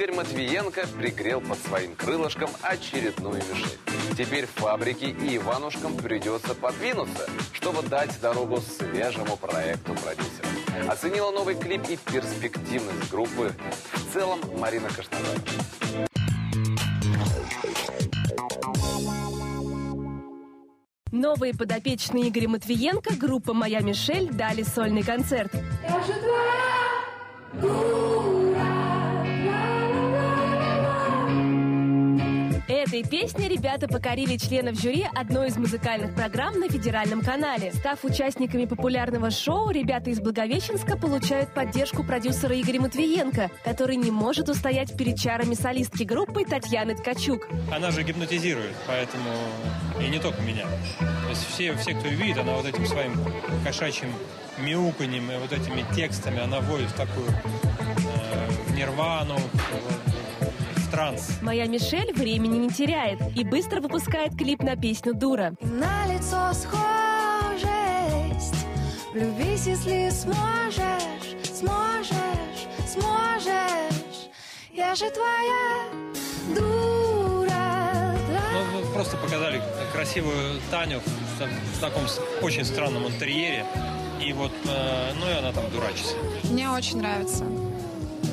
Игорь Матвиенко пригрел под своим крылышком очередную мишень. Теперь фабрике и Иванушкам придется подвинуться, чтобы дать дорогу свежему проекту продюсера. Оценила новый клип и перспективность группы. В целом Марина Кашназарова. Новые подопечные Игоря Матвиенко, группа «Моя Мишель» дали сольный концерт. Я же твоя Этой песней ребята покорили членов жюри одной из музыкальных программ на федеральном канале. Став участниками популярного шоу, ребята из Благовещенска получают поддержку продюсера Игоря Матвиенко, который не может устоять перед чарами солистки группы Татьяны Ткачук. Она же гипнотизирует, поэтому и не только меня. То есть все, все кто ее видит, она вот этим своим кошачьим мяуканьем и вот этими текстами, она вводит в такую э, в нирвану, транс. Моя Мишель времени не теряет и быстро выпускает клип на песню «Дура». На лицо схожесть. Влюбись, если сможешь, сможешь, сможешь. Я же твоя дура. Ну, вы просто показали красивую Таню в, в таком очень странном интерьере. И вот, э, ну и она там дурачится. Мне очень нравится.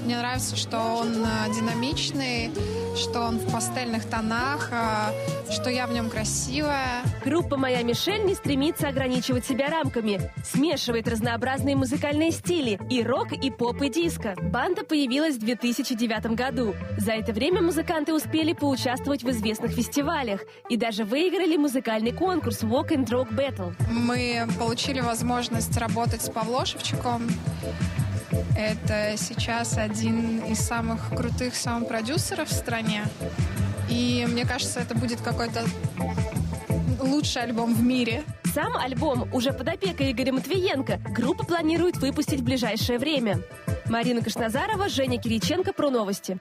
Мне нравится, что он э, динамичный, что он в пастельных тонах, э, что я в нем красивая. Группа «Моя Мишель» не стремится ограничивать себя рамками. Смешивает разнообразные музыкальные стили – и рок, и поп, и диско. Банда появилась в 2009 году. За это время музыканты успели поучаствовать в известных фестивалях и даже выиграли музыкальный конкурс Walk and Rock Battle. Мы получили возможность работать с Павло Шевчуком. Это сейчас один из самых крутых саунд-продюсеров в стране. И мне кажется, это будет какой-то лучший альбом в мире. Сам альбом уже под опекой Игоря Матвиенко группа планирует выпустить в ближайшее время. Марина Кашназарова, Женя Кириченко про новости.